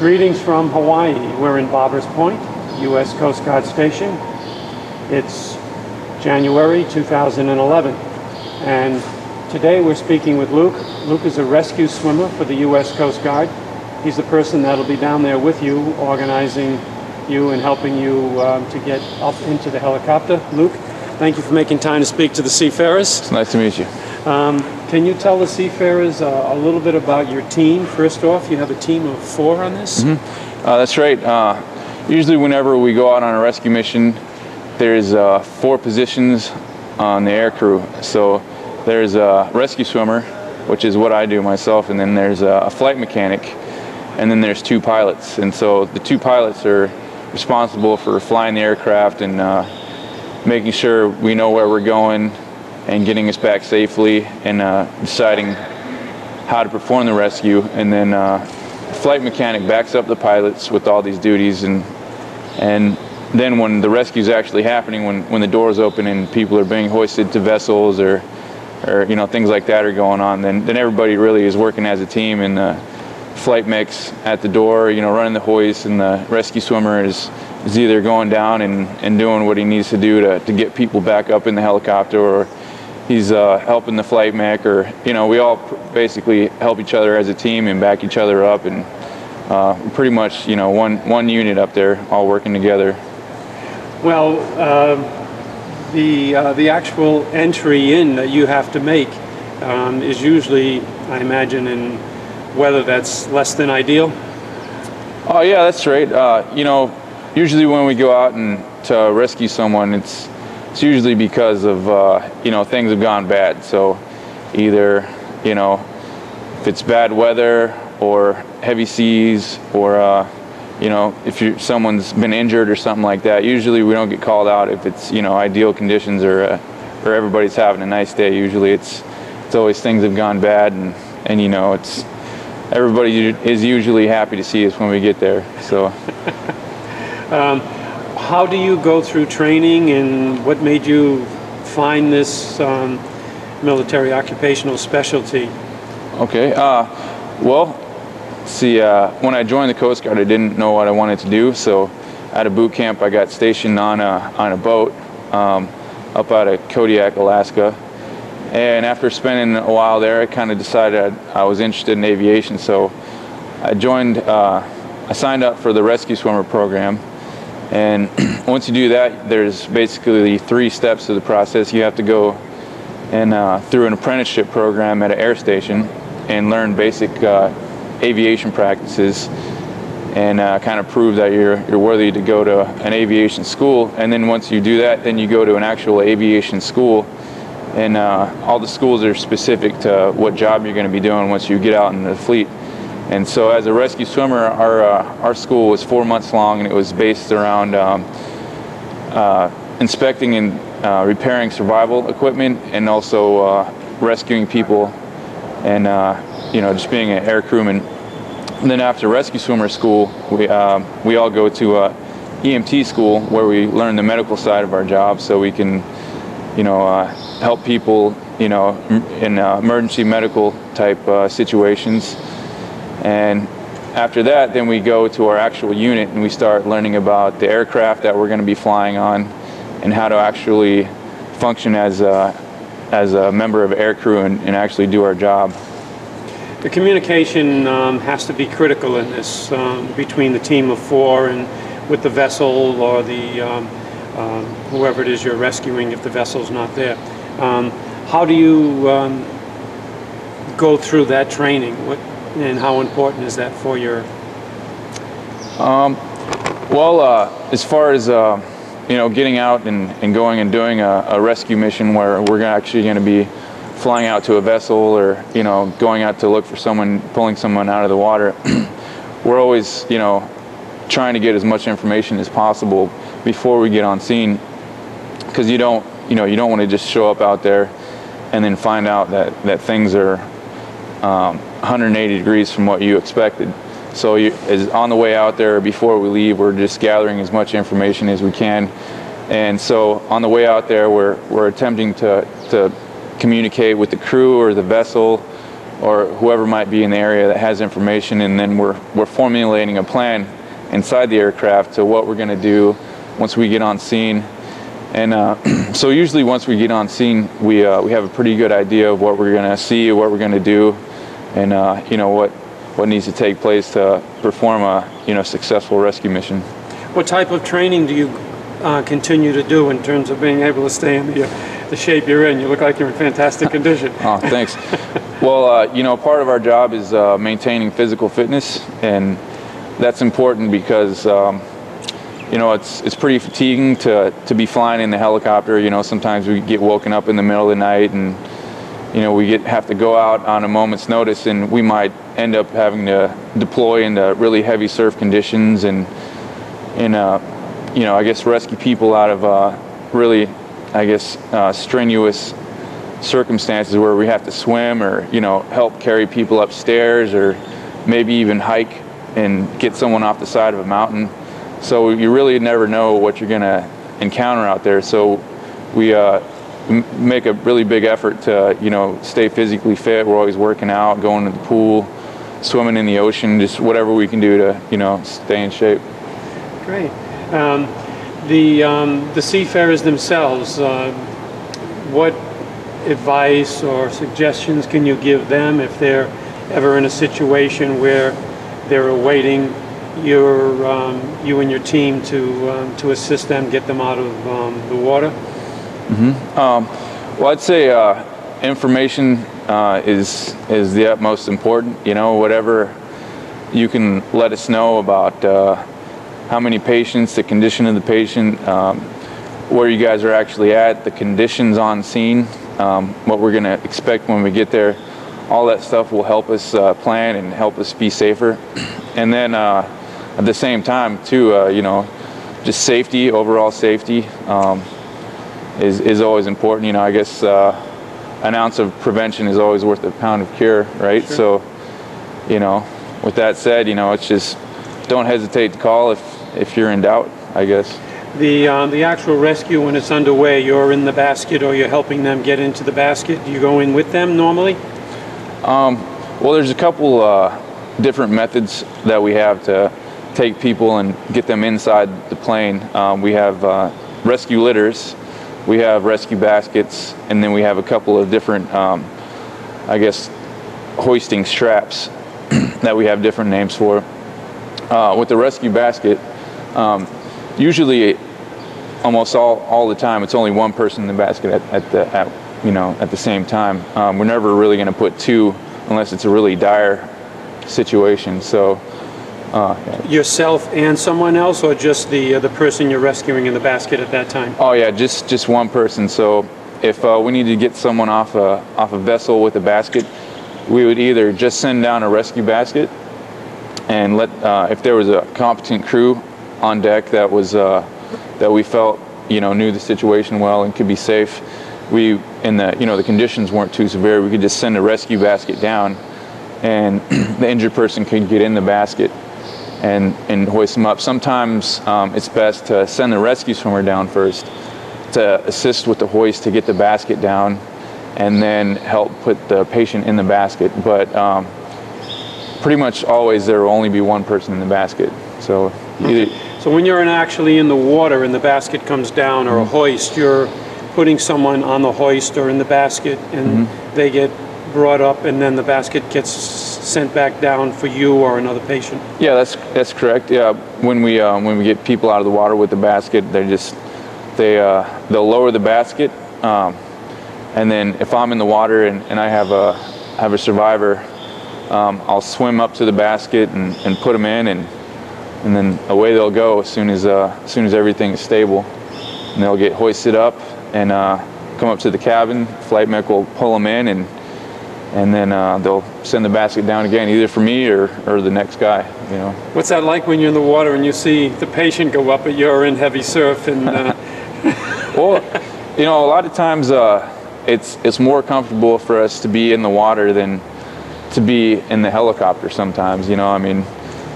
Greetings from Hawaii. We're in Barbers Point, U.S. Coast Guard Station. It's January 2011. And today we're speaking with Luke. Luke is a rescue swimmer for the U.S. Coast Guard. He's the person that'll be down there with you, organizing you and helping you um, to get up into the helicopter. Luke, thank you for making time to speak to the seafarers. It's nice to meet you. Um, can you tell the seafarers uh, a little bit about your team? First off, you have a team of four on this. Mm-hmm. Uh, that's right. Uh, usually, whenever we go out on a rescue mission, there's uh, four positions on the air crew. So there's a rescue swimmer, which is what I do myself, and then there's a flight mechanic, and then there's two pilots. And so the two pilots are responsible for flying the aircraft and uh, making sure we know where we're going and getting us back safely and uh, deciding how to perform the rescue. And then uh, flight mechanic backs up the pilots with all these duties. And, and then when the rescue is actually happening, when, when the doors open and people are being hoisted to vessels or, or you know, things like that are going on, then, then everybody really is working as a team. And the flight mech's at the door, you know, running the hoist, and the rescue swimmer is, is either going down and, and doing what he needs to do to, to get people back up in the helicopter or he's uh, helping the flight mech, or you know, we all basically help each other as a team and back each other up, and uh, pretty much you know one one unit up there, all working together. Well, uh, the uh, the actual entry in that you have to make um, is usually, I imagine, in weather that's less than ideal. Oh yeah, that's right. Uh, you know, usually when we go out and to rescue someone, it's it's usually because of uh, you know things have gone bad. So either you know if it's bad weather or heavy seas or uh, you know if someone's been injured or something like that. Usually we don't get called out if it's you know ideal conditions or uh, or everybody's having a nice day. Usually it's it's always things have gone bad and and you know it's everybody is usually happy to see us when we get there. So. um, how do you go through training and what made you find this um, military occupational specialty? Okay, uh, well, see, uh, when I joined the Coast Guard, I didn't know what I wanted to do, so at a boot camp, I got stationed on a, on a boat um, up out of Kodiak, Alaska. And after spending a while there, I kind of decided I, I, was interested in aviation, so I joined, uh, I signed up for the rescue swimmer program and once you do that, there's basically three steps to the process. You have to go and uh, through an apprenticeship program at an air station and learn basic uh, aviation practices and uh, kind of prove that you're, you're worthy to go to an aviation school. And then once you do that, then you go to an actual aviation school. And uh, all the schools are specific to what job you're going to be doing once you get out in the fleet. And so as a rescue swimmer, our, uh, our school was four months long and it was based around um, uh, inspecting and uh, repairing survival equipment and also uh, rescuing people and uh, you know just being an air crewman. And then after rescue swimmer school, we, um, we all go to uh, EMT school where we learn the medical side of our job so we can you know help people you know in emergency medical type situations and after that, then we go to our actual unit and we start learning about the aircraft that we're going to be flying on and how to actually function as a, as a member of air crew and, and actually do our job. The communication um, has to be critical in this um, between the team of four and with the vessel or the um, um whoever it is you're rescuing if the vessel's not there. Um, how do you um, go through that training? What, and how important is that for your? Um, well, uh, as far as uh, you know, getting out and, and going and doing a, a rescue mission where we're actually going to be flying out to a vessel or you know going out to look for someone, pulling someone out of the water. we're always you know trying to get as much information as possible before we get on scene because you don't you know you don't want to just show up out there and then find out that that things are um, 180 degrees from what you expected. So you, as on the way out there, before we leave, we're just gathering as much information as we can. And so on the way out there, we're, we're attempting to, to communicate with the crew or the vessel or whoever might be in the area that has information, and then we're we're formulating a plan inside the aircraft to what we're going to do once we get on scene. And uh, so usually once we get on scene, we uh, we have a pretty good idea of what we're going to see, what we're going to do, and uh, you know what what needs to take place to perform a you know successful rescue mission. What type of training do you uh, continue to do in terms of being able to stay in the, the shape you're in? You look like you're in fantastic condition. oh, thanks. well, uh, you know, part of our job is uh, maintaining physical fitness, and that's important because. Um, you know, it's it's pretty fatiguing to, to be flying in the helicopter. You know, sometimes we get woken up in the middle of the night and you know, we get have to go out on a moment's notice, and we might end up having to deploy into really heavy surf conditions, and and uh, you know, I guess rescue people out of uh, really, I guess, uh, strenuous circumstances where we have to swim or you know help carry people upstairs or maybe even hike and get someone off the side of a mountain. So you really never know what you're going to encounter out there. So we make a really big effort to you know stay physically fit. We're always working out, going to the pool, swimming in the ocean, just whatever we can do to you know stay in shape. Great. Um, the um, the seafarers themselves, uh, what advice or suggestions can you give them if they're ever in a situation where they're awaiting your um, you and your team to um, to assist them get them out of um, the water? Mm-hmm. Um, well, I'd say uh, information uh, is is the utmost important. You know, whatever you can let us know about uh, how many patients, the condition of the patient, um, where you guys are actually at, the conditions on scene, um, what we're going to expect when we get there. All that stuff will help us uh, plan and help us be safer. And then uh, at the same time, too, uh, you know, just safety, overall safety. Um, is, is always important. You know, I guess uh, an ounce of prevention is always worth a pound of cure, right? Sure. So, you know, with that said, you know, it's just don't hesitate to call if, if you're in doubt, I guess. The, um, the actual rescue, when it's underway, you're in the basket or you're helping them get into the basket. Do you go in with them normally? Um, well, there's a couple uh, different methods that we have to take people and get them inside the plane. Um, we have uh, rescue litters, we have rescue baskets, and then we have a couple of different, um, I guess, hoisting straps that we have different names for. Uh, with the rescue basket, um, usually, almost all, all the time, it's only one person in the basket at, at the at, you know at the same time. Um, we're never really going to put two unless it's a really dire situation. So uh, Yourself and someone else, or just the uh, the person you're rescuing in the basket at that time? Oh yeah, just just one person. So if uh, we need to get someone off a off a vessel with a basket, we would either just send down a rescue basket, and let uh, if there was a competent crew on deck that was uh, that we felt you know knew the situation well and could be safe, we and the you know the conditions weren't too severe, we could just send a rescue basket down, and the injured person could get in the basket and, and hoist them up. Sometimes um, it's best to send the rescue swimmer down first to assist with the hoist to get the basket down and then help put the patient in the basket. But um, pretty much always there will only be one person in the basket. So either, So when you're in actually in the water and the basket comes down or a mm-hmm. hoist, you're putting someone on the hoist or in the basket and mm-hmm. they get brought up and then the basket gets sent back down for you or another patient? Yeah, that's that's correct. Yeah, when we uh, when we get people out of the water with the basket, they just they uh, they'll lower the basket, um, and then if I'm in the water and, and I have a have a survivor, um, I'll swim up to the basket and, and put them in, and and then away they'll go as soon as uh, as soon as everything is stable, and they'll get hoisted up and uh, come up to the cabin. Flight mech will pull them in and and then uh, they'll send the basket down again, either for me or, or the next guy. You know. What's that like when you're in the water and you see the patient go up, but you're in heavy surf and? Uh... well, you know, a lot of times uh, it's it's more comfortable for us to be in the water than to be in the helicopter. Sometimes, you know, I mean,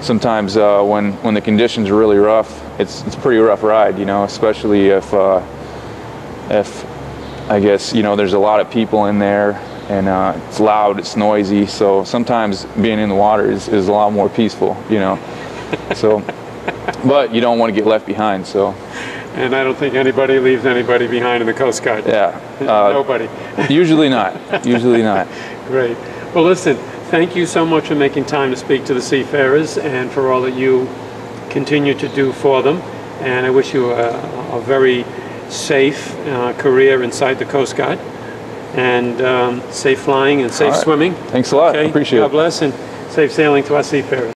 sometimes uh, when when the conditions are really rough, it's it's a pretty rough ride. You know, especially if uh, if I guess you know there's a lot of people in there and uh, it's loud, it's noisy. So sometimes being in the water is, is a lot more peaceful, you know. So, but you don't want to get left behind. So, And I don't think anybody leaves anybody behind in the Coast Guard. yeah, uh, Nobody. usually not. Usually not. Great. Well, listen, thank you so much for making time to speak to the seafarers and for all that you continue to do for them. And I wish you a, a very safe uh, career inside the Coast Guard and um, safe flying and safe right. swimming. Thanks a lot. Okay? appreciate God it. God bless and safe sailing to our seafarers.